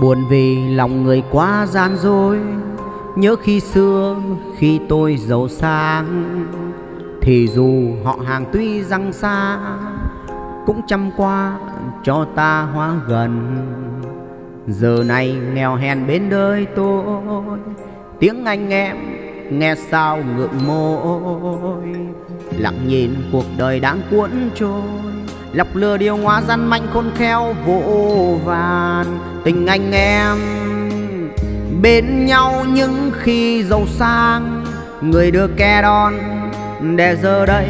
Buồn vì lòng người quá gian dối, Nhớ khi xưa, khi tôi giàu sang, Thì dù họ hàng tuy răng xa, Cũng chăm qua cho ta hóa gần. Giờ này nghèo hèn bên đời tôi, Tiếng anh em nghe sao ngượng môi Lặng nhìn cuộc đời đang cuốn trôi Lọc lừa điều hóa gian manh khôn khéo, vô vàn. Tình anh em bên nhau những khi giàu sang. Người đưa ke đón, để giờ đây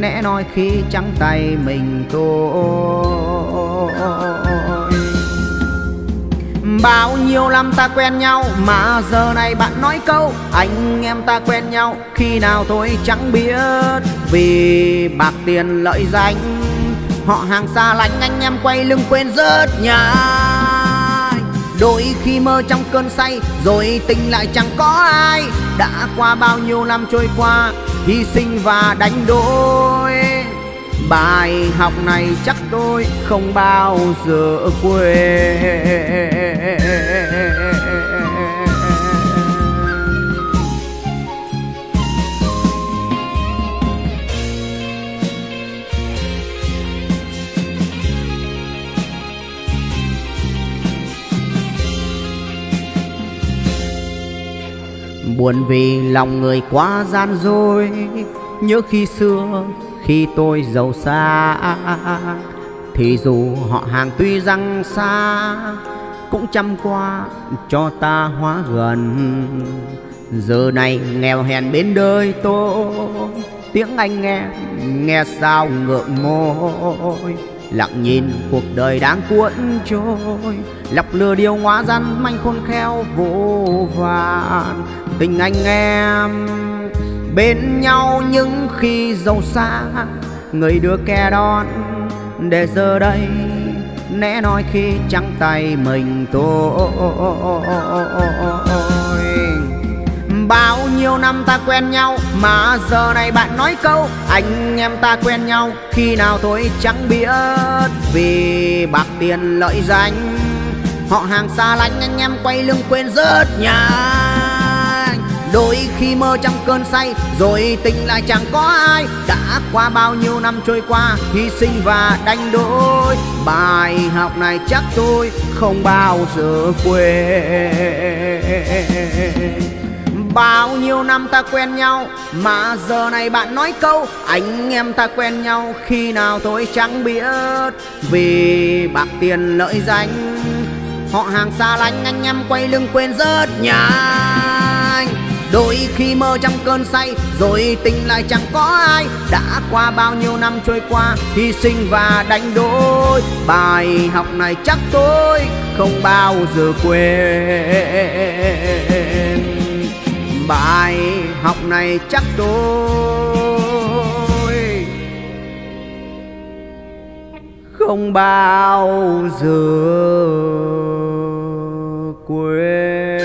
nẽ nói khi trắng tay mình tôi. Bao nhiêu năm ta quen nhau, mà giờ này bạn nói câu, Anh em ta quen nhau, khi nào tôi chẳng biết. Vì bạc tiền lợi danh Họ hàng xa lánh anh em quay lưng quên rớt nhà. Đôi khi mơ trong cơn say, Rồi tình lại chẳng có ai. Đã qua bao nhiêu năm trôi qua, Hy sinh và đánh đổi. Bài học này chắc tôi không bao giờ quên. Buồn vì lòng người quá gian dối. Nhớ khi xưa, khi tôi giàu xa, Thì dù họ hàng tuy răng xa, Cũng chăm qua cho ta hóa gần. Giờ này nghèo hèn bên đời tôi, Tiếng anh nghe nghe sao ngượng môi Lặng nhìn cuộc đời đang cuốn trôi, Lọc lừa điều hóa gian manh khôn khéo vô vàn. Tình anh em bên nhau những khi giàu xa. Người đưa ke đón để giờ đây né nói khi trắng tay mình tôi. Bao nhiêu năm ta quen nhau mà giờ này bạn nói câu, anh em ta quen nhau khi nào tôi chẳng biết. Vì bạc tiền lợi danh, họ hàng xa lánh, anh em quay lưng quên rớt nhà. Đôi khi mơ trong cơn say, Rồi tình lại chẳng có ai. Đã qua bao nhiêu năm trôi qua, Hy sinh và đánh đổi. Bài học này chắc tôi không bao giờ quên. Bao nhiêu năm ta quen nhau, Mà giờ này bạn nói câu, Anh em ta quen nhau Khi nào tôi chẳng biết. Vì bạc tiền lợi danh, Họ hàng xa lánh, anh em quay lưng quên rớt nhà. Đôi khi mơ trong cơn say, Rồi tình lại chẳng có ai. Đã qua bao nhiêu năm trôi qua, Hy sinh và đánh đổi. Bài học này chắc tôi không bao giờ quên. Bài học này chắc tôi không bao giờ quên.